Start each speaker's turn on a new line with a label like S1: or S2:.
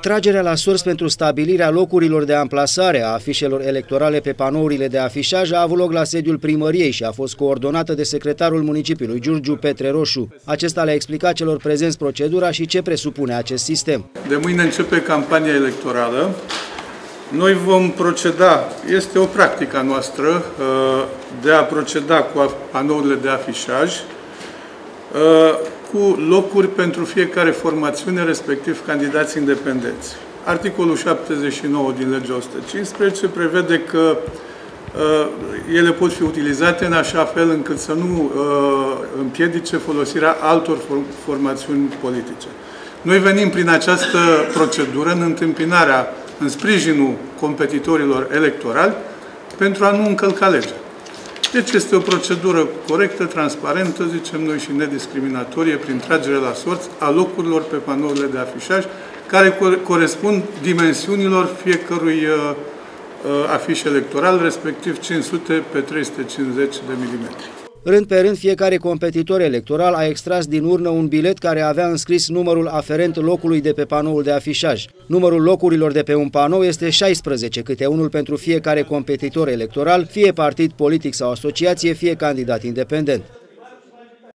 S1: Tragerea la surs pentru stabilirea locurilor de amplasare a afișelor electorale pe panourile de afișaj a avut loc la sediul primăriei și a fost coordonată de secretarul municipiului Giurgiu Petre Roșu. Acesta le-a explicat celor prezenți procedura și ce presupune acest sistem.
S2: De mâine începe campania electorală. Noi vom proceda, este o practică a noastră uh, de a proceda cu panourile de afișaj uh, cu locuri pentru fiecare formațiune, respectiv candidați independenți. Articolul 79 din legea 115 prevede că uh, ele pot fi utilizate în așa fel încât să nu uh, împiedice folosirea altor for formațiuni politice. Noi venim prin această procedură în întâmpinarea, în sprijinul competitorilor electorali, pentru a nu încălca legea. Deci este o procedură corectă, transparentă, zicem noi, și nediscriminatorie prin tragere la sorți a locurilor pe panourile de afișaj, care corespund dimensiunilor fiecărui uh, uh, afiș electoral, respectiv 500 pe 350 de milimetri.
S1: Rând pe rând, fiecare competitor electoral a extras din urnă un bilet care avea înscris numărul aferent locului de pe panoul de afișaj. Numărul locurilor de pe un panou este 16, câte unul pentru fiecare competitor electoral, fie partid politic sau asociație, fie candidat independent.